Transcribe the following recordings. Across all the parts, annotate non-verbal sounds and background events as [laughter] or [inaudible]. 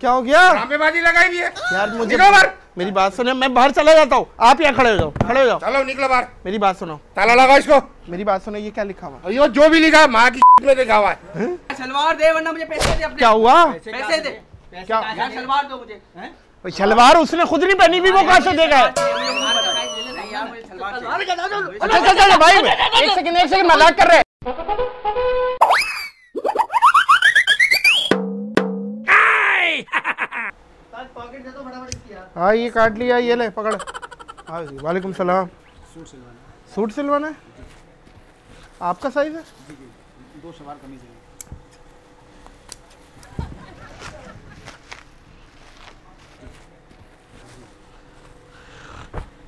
क्या हो गया? ड्रामेबाजी लगाई हुई है। यार मुझे निकलो बाहर। मेरी बात सुनो मैं बाहर चला जाता हूँ। आप यहाँ खड़े हो जाओ खड़े हो जाओ। चलो निकलो बाहर। मेरी बात सुनो। ताला लगाओ इसको। मेरी बात सुनो ये क्या लिखा हुआ? और ये जो भी लिखा माँ की [laughs] में लिखा हुआ है। सलवार दे वरना मुझे पैसे दे अपने। क्या हुआ? पैसे दे। क्या? सलवार दो मुझे? शलवार उसने खुद नहीं पहनी भी वो कहाँ से देगा? है सलवार। अच्छा अच्छा भाई एक सेकंड एक सेकंड मज़ाक कर रहे हैं। हाँ ये काट लिया ये ले पकड़। हाँ जी वालेकुम सलाम। सूट सिलवाना सूट सिलवाना है? आपका साइज़ है? दो सलवार कमीज है।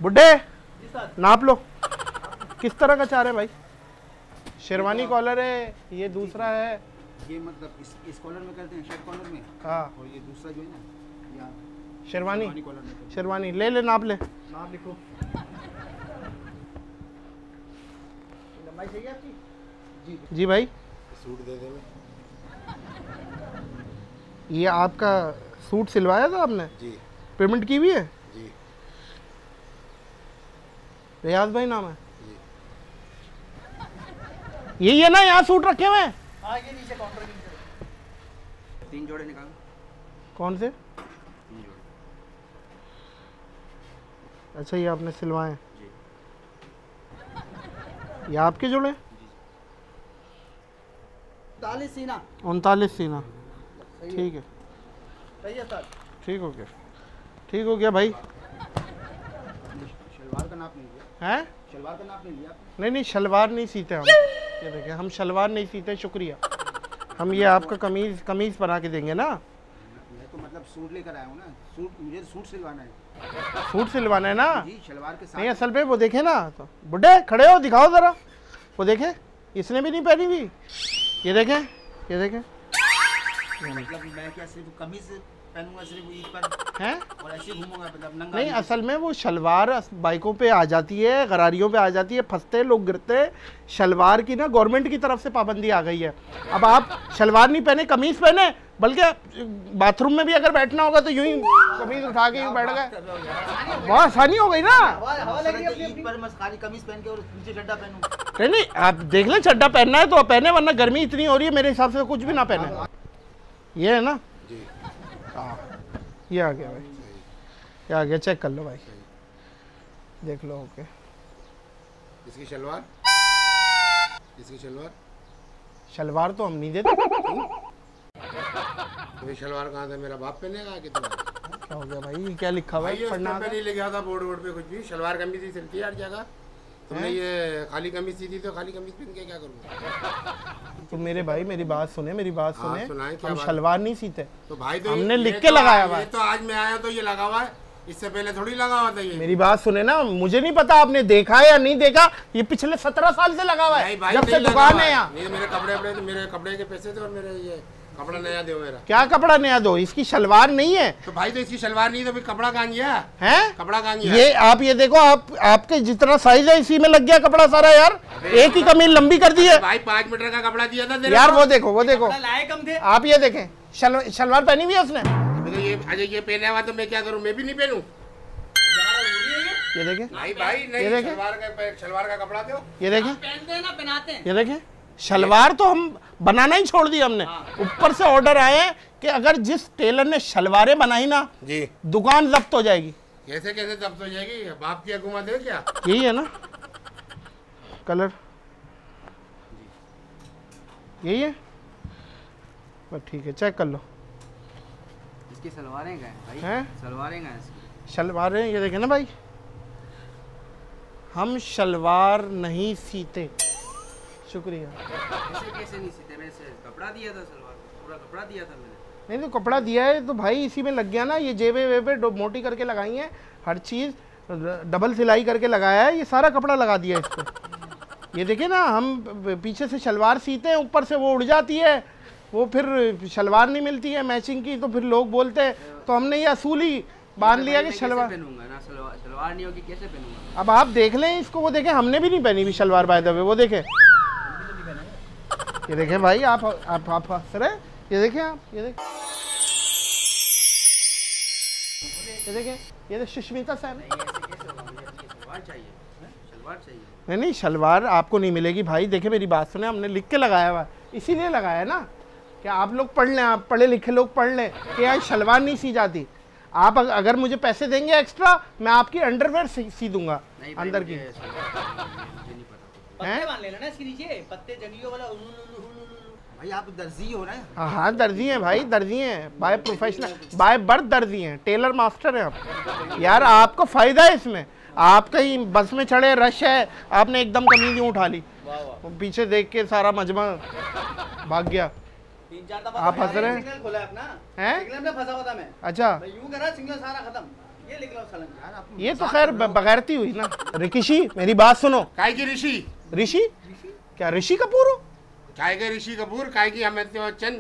बुड्ढे नाप लो। किस तरह का चाह रहे हैं भाई? शेरवानी कॉलर है ये दूसरा है। ये मतलब इस इस कॉलर में करते हैं शर्ट कॉलर में? हाँ। और ये दूसरा जो है ना या शेरवानी? करते शेरवानी ले ले नाप ले। नाम लिखो। लंबाई चाहिए आपकी? जी भाई। सूट दे दे ये आपका सूट सिलवाया था आपने? जी। पेमेंट की भी है? जी। रियाज भाई नाम है। यही है ना यहाँ सूट रखे हुए हैं? हाँ ये नीचे काउंटर तीन जोड़े निकालो कौन से तीन जोड़े अच्छा ये आपने सिलवाए। ये आपके जोड़े? तालीस सीना। उनतालीस सीना। ठीक है। सही है सर। ठीक हो गया। ठीक हो गया भाई। शलवार का नाप नहीं लिया हैं? शलवार का नाप नहीं लिया आपने नहीं नहीं शलवार नहीं सीते हम। ये देखें हम शलवार नहीं सीते शुक्रिया। हम ये आपका कमीज कमीज बना के देंगे ना। तो मतलब सूट लेकर आया हूँ ना। सूट मुझे सूट सिलवाना है। सूट सिलवाना है ना? जी शलवार के साथ। नहीं असल पे वो देखे ना तो बुढ़े खड़े हो दिखाओ ज़रा। वो देखे इसने भी नहीं पहनी हुई। ये देखे ये देखे। मतलब मैं क्या सिर्फ़ कमीज पहनूँगा सिर्फ़ ईद पर हैं? और ऐसे घूमूँगा मतलब नंगा नहीं असल में वो शलवार बाइकों पे आ जाती है गरारियों पे आ जाती है फंसते लोग गिरते शलवार की ना गवर्नमेंट की तरफ़ से पाबंदी आ गई है। अब आप शलवार नहीं पहने कमीज पहने बल्कि बाथरूम में भी अगर बैठना होगा तो यूँ ही कमीज उठा के यूँ बैठ गए। बहुत आसानी हो गई ना। हवा हवा लग रही अपनी ईद पर मैं खाली कमीज पहन के और नीचे चड्डा पहनूं। नहीं नहीं आप देख लें चड्डा पहनना है तो पहने वरना गर्मी इतनी हो रही है मेरे हिसाब से कुछ भी ना पहने। ये है ना? जी। हाँ। ये आ गया भाई। ये आ गया चेक कर लो भाई। देख लो ओके। इसकी शलवार? इसकी शलवार? शलवार तो हम नहीं देते। तो शलवार कहाँ से मेरा बाप पहनेगा कि तुम्हारा क्या हो गया भाई? क्या लिखा हुआ भाई है पढ़ना नहीं लिखा था बोर्ड वोर्ड पे कुछ भी। शलवार कमीज ही सिलती है हर जगह। तुमने ये खाली कमीज सी थी तो खाली कमीज पहन के क्या करूँगा? [laughs] तो मेरे भाई मेरी बात सुने मेरी बात हाँ, सुने। हम? शलवार नहीं सीते। तो भाई तो हमने लिख के तो लगाया हुआ। तो आज मैं आया तो ये लगा हुआ है। इससे पहले थोड़ी लगा हुआ था ये। मेरी बात सुने ना मुझे नहीं पता आपने देखा है या नहीं देखा ये पिछले सत्रह साल से लगा हुआ है। भाई जब से दुकान है यहाँ। मेरे कपड़े वपड़े मेरे कपड़े के पैसे थे और मेरे ये कपड़ा नया दो मेरा। क्या कपड़ा नया दो? इसकी शलवार नहीं है। तो भाई तो इसकी शलवार नहीं तो फिर कपड़ा कहाँ गया? हैं? कपड़ा कहाँ गया? ये आप ये देखो आप आपके जितना साइज़ है इसी में लग गया कपड़ा सारा यार। एक ही कमीज लंबी कर दी है। भाई पाँच मीटर का कपड़ा दिया था यार वो देखो वो देखो। लाए कम थे। आप ये देखे शलवार पहनी हुई है उसने? तो ये अजय ये पहना हुआ तो मैं क्या करूँ? मैं भी नहीं पहनूं? ये देखे। भाई भाई ये नहीं देखें। शलवार का शलवार का कपड़ा दो। ये देखे। पहनते हैं ना पहनाते हैं। ये देखें। शलवार तो हम बनाना ही छोड़ दिया हमने। ऊपर से ऑर्डर आए कि अगर जिस टेलर ने शलवारें बनाई ना जी। दुकान जब्त हो जाएगी। कैसे कैसे तब तो जाएगी? बाप की हुकूमत दे क्या? यही है ना। कलर। यही है। बस ठीक है चेक कर लो। इसकी सलवारें है भाई? हैं? सलवारें है इसकी? शलवारें ये देखें ना भाई। हम शलवार नहीं सीते। शुक्रिया। कैसे नहीं सीते? मैंने कपड़ा दिया था सलवार पूरा कपड़ा दिया था मैंने। नहीं तो कपड़ा दिया है तो भाई इसी में लग गया ना ये जेबे वेबे मोटी करके लगाई है हर चीज़ डबल सिलाई करके लगाया है ये सारा कपड़ा लगा दिया इस पे ये देखिए ना हम पीछे से शलवार सीते हैं ऊपर से वो उड़ जाती है वो फिर शलवार नहीं मिलती है मैचिंग की तो फिर लोग बोलते हैं तो हमने ये असूल ही बाँध लिया कि शलवार? सलवार नहीं होगी कैसे पहनूँगा? अब आप देख लें इसको वो देखें हमने भी नहीं पहनी हुई शलवार बाय द वे वो देखें। ये देखें भाई आप आप आप हंस रहे ये देखें आप ये देखें। ये देखें ये तो सुष्मिता सेन नहीं नहीं शलवार आपको नहीं मिलेगी भाई। देखे मेरी बात सुने हमने लिख के लगाया हुआ इसीलिए लगाया ना कि आप लोग पढ़ लें आप पढ़े लिखे लोग पढ़ लें कि यार शलवार नहीं सी जाती। आप अगर मुझे पैसे देंगे एक्स्ट्रा मैं आपकी अंडरवेयर सी, सी दूँगा अंदर की। पत्ते बाँध लेना ना इसके नीचे। पत्ते जंगियों वाला उलू, उलू, उलू, उलू, उलू। भाई आप दर्जी हो ना हाँ। हाँ दर्जी हैं भाई दर्जी हैं। बाय प्रोफेशनल बाय बर्थ दर्जी हैं। टेलर मास्टर हैं आप। यार आपको फ़ायदा है इसमें। आप कहीं बस में चढ़े रश है आपने एकदम कमीज यूँ उठा ली। वाह वाह। पीछे देख के सारा मजमा भाग गया। आप तो हंस रहे हैं? सिग्नल खोला है अपना। हैं? सिग्नल में फंसा हुआ था मैं। अच्छा। मैं यूँ तो खैर बगैरती हुई ना। रिकिशी मेरी बात सुनो। काय की ऋषि ऋषि? क्या ऋषि कपूर हो? काय के ऋषि कपूर काय की अमित बच्चन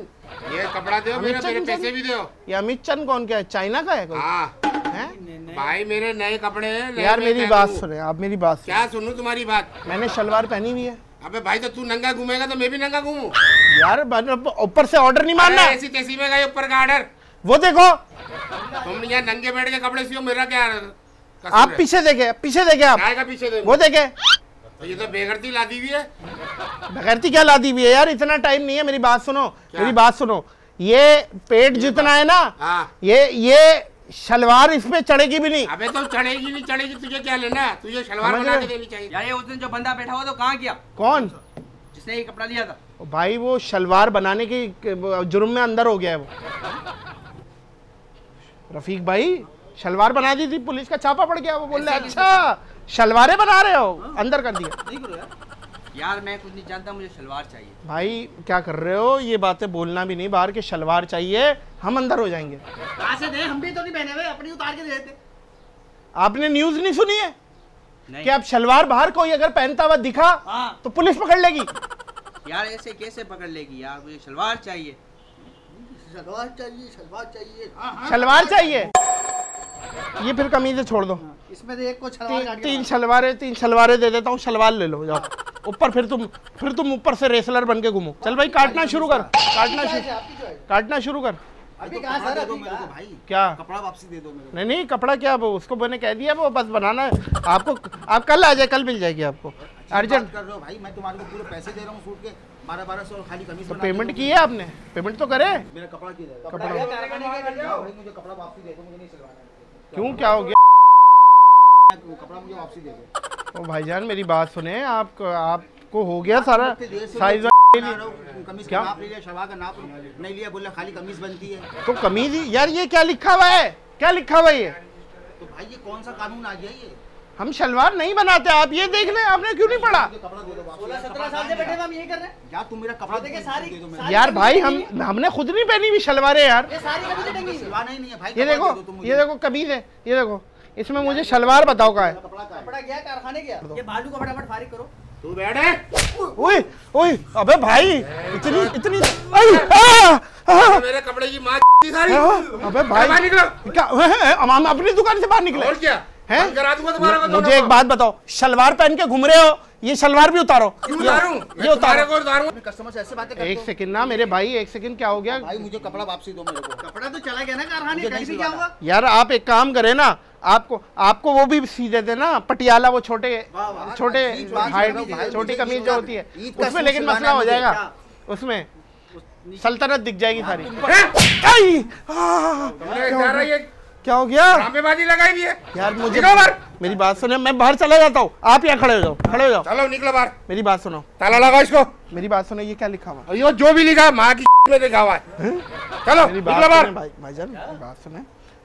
ये कपड़ा दो मेरे मेरे पैसे भी दो। ये अमित चंद कौन क्या है? चाइना का है कोई? हाँ। हैं? भाई मेरे नए कपड़े हैं यार मेरी पहनूं। बात सुने आप मेरी बात क्या सुनूं तुम्हारी बात? मैंने शलवार पहनी हुई है। अबे भाई तो तू नंगा घूमेगा तो मैं भी नंगा घूमूं। यार ऊपर से ऑर्डर नहीं मानना ऐसी तैसी में गए ऊपर का ऑर्डर वो देखो। तुम यहाँ नंगे बैठ के कपड़े सियो मेरा क्या आप पीछे देखे पीछे देखे आप। पीछे वो देखे। तो ये तो बेगरती ला दी हुई है। बगैरती क्या ला दी हुई है यार? इतना टाइम नहीं है मेरी बात सुनो क्या? मेरी बात सुनो। ये पेट जितना है ना हाँ। ये ये शलवार इस पे चढ़ेगी भी नहीं। अबे तो चढ़ेगी नहीं चढ़ेगी तुझे क्या लेना तुझे शलवार बना के देनी चाहिए। यार ये उस दिन जो बंदा बैठा हुआ तो कहाँ गया? कौन? जिसने ये कपड़ा लिया था। भाई वो शलवार बनाने की जुर्म में अंदर हो गया है वो। रफीक भाई शलवार बना दी थी पुलिस का छापा पड़ गया वो बोल रहे अच्छा शलवारें बना रहे हो? अंदर कर दिया। [laughs] नहीं करो यार। यार मैं कुछ नहीं जानता मुझे शलवार चाहिए। भाई क्या कर रहे हो? ये बातें बोलना भी नहीं बाहर के शलवार चाहिए हम अंदर हो जाएँगे। से दे हम भी तो नहीं पहने हुए अपनी उतार के दे देते। आपने न्यूज़ नहीं सुनी है? नहीं। कि अब शलवार बाहर कोई अगर पहनता हुआ दिखा हाँ। तो पुलिस पकड़ लेगी। यार ऐसे कैसे पकड़ लेगी? यार मुझे शलवार चाहिए। शलवार चाहिए शलवार चाहिए। हाँ हाँ। शलवार चाहिए। ये फिर कमीजें छोड़ दो। इसमें एक को छलवार तीन। शलवारें तीन शलवारें दे देता हूँ शलवार ले लो जाओ। [laughs] ऊपर फिर तुम फिर तुम ऊपर से रेसलर बन के घूमो। चल भाई काटना शुरू कर काटना शुरू है। काटना शुरू कर। अभी तो कपड़ा सर अभी मेरे को कहाँ? भाई क्या? कपड़ा वापसी दे दो मेरे नहीं नहीं कपड़ा क्या वो उसको मैंने कह दिया वो बस बनाना है। आपको आप कल आ जाए कल मिल जाएगी आपको। अर्जेंट। कर रहे हो भाई मैं तुम्हारे को पूरे पैसे दे रहा हूँ सूट के। बारह बारह सौ खाली कमीज तो पेमेंट। की है आपने? पेमेंट तो करे। मेरा कपड़ा की दे कपड़ा। मुझे कपड़ा वापसी दे दो मुझे नहीं सिलवाना है। क्यों क्या हो गया? कपड़ा मुझे वापसी दे दो। ओ भाईजान मेरी बात सुने। आप आपको हो गया सारा साइज़ क्या? नहीं लिया बोला खाली कमीज बनती है। तो कमीज यार ये क्या लिखा हुआ है? क्या लिखा हुआ है ये? तो भाई ये कौन सा कानून आ गया ये? हम शलवार नहीं बनाते आप ये देख लें आपने क्यों नहीं पढ़ा? यार, सत्रह साल से कहाँ बैठे हुए हम यही कर रहे यार तुम मेरा कपड़ा देखिए दे सारी दे दो मेरे सारी यार कमीजें भाई हम हमने खुद नहीं पहनी हुई शलवारें यार। ये हैं। ही है देखो। ये देखो कमीज है ये देखो इसमें मुझे शलवार बताओ का है। कपड़ा का कपड़ा गया कारखाने गया। ये बालू को फटाफट फारिग करो। तू बैठे ओए ओए अबे भाई इतनी इतनी मेरे कपड़े की माँ सारी। अबे भाई बाहर निकलो। क्या हम हम अपनी दुकान से बाहर निकले। और क्या? हैं? दोनों मुझे एक बात बताओ शलवार पहन के घूम रहे हो? ये शलवार भी उतारो। ये- उतारूं? कस्टमर से ऐसे बातें एक सेकंड ना मेरे भाई एक सेकंड क्या हो गया? भाई मुझे कपड़ा वापसी दो मेरे को। कपड़ा तो चला गया ना कारखाने नहीं क्या हुआ? यार आप एक काम करें ना आपको आपको वो भी सी देते ना पटियाला वो छोटे। छोटे है, छोटी कमीज जो होती है। उसमें लेकिन मसला हो जाएगा। उसमें सल्तनत दिख जाएगी सारी। क्या हो गया? ड्रामेबाजी लगाई हुई है। यार मुझे निकलो बाहर। मेरी बात सुने मैं बाहर चला जाता हूँ। आप यहाँ खड़े हो जाओ खड़े हो जाओ। चलो निकलो बाहर। मेरी बात सुनो। ताला लगाओ इसको। मेरी बात सुनो ये क्या लिखा हुआ और ये जो भी लिखा माँ की [laughs] में लिखा हुआ है। चलो मेरी निकलो बात बाहर। सुने भाई भाईजान मेरी बात सुने।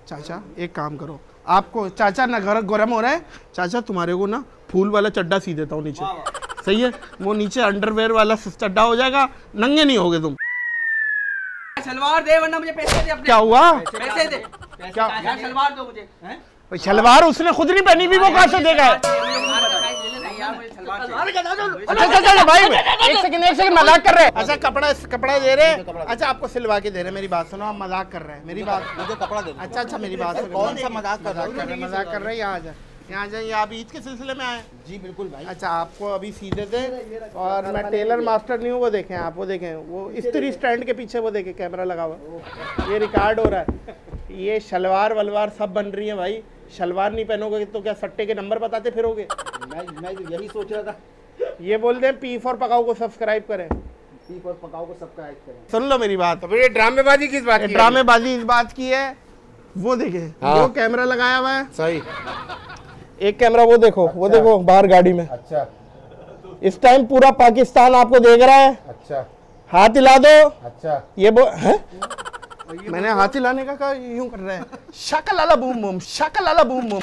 चाचा एक काम करो। आपको चाचा ना घर गर्म हो रहा है? चाचा तुम्हारे को ना फूल वाला चड्डा सी देता हूँ नीचे। सही है? वो नीचे अंडरवेयर वाला चड्डा हो जाएगा नंगे नहीं होगे तुम। सलवार दे वरना मुझे पैसे दे अपने। क्या हुआ? पैसे दे। क्या यार शलवार दो मुझे भाई शलवार उसने खुद नहीं पहनी भी वो कहाँ से देगा? अच्छा अच्छा भाई एक सेकंड एक सेकंड मज़ाक कर रहे हैं। अच्छा कपड़ा कपड़ा दे रहे हैं? अच्छा आपको सिलवा के दे रहे हैं मेरी बात सुनो आप मज़ाक कर रहे हैं मेरी बात मुझे कपड़ा दे अच्छा अच्छा मेरी बात सुनो। कौन सा मज़ाक कर रहा मज़ाक कर रहे हैं मज़ाक कर रहे हैं यहाँ आ जा यहाँ जाइए आप ईद के सिलसिले में आए। जी बिल्कुल भाई। अच्छा आपको अभी सीधे थे और मैं टेलर मास्टर नहीं हूँ वो देखें आप वो देखें। वो इस्त्री स्टैंड के पीछे वो देखें कैमरा लगा हुआ। ये रिकॉर्ड हो रहा है। ये शलवार वलवार सब बन रही है भाई। शलवार नहीं पहनोगे तो क्या सट्टे के नंबर बताते फिरोगे? मैं मैं तो यही सोच रहा था। ये बोल दें पी फॉर पकाओ को सब्सक्राइब करें। पीप और पकाओ को सबका ऐड करें। सुन लो मेरी बात। तो ये ड्रामेबाजी किस बात की ड्रामेबाजी इस बात की है। वो देखे हाँ। वो कैमरा लगाया हुआ है। सही। एक कैमरा वो देखो वो देखो बाहर गाड़ी में। अच्छा। इस टाइम पूरा पाकिस्तान आपको देख रहा है। अच्छा। हाथ हिला दो। अच्छा। ये बो है? मैंने हाथी लाने का कहा यूँ कर रहा है। शकल अला बूम बूम शकल अला बूम बूम।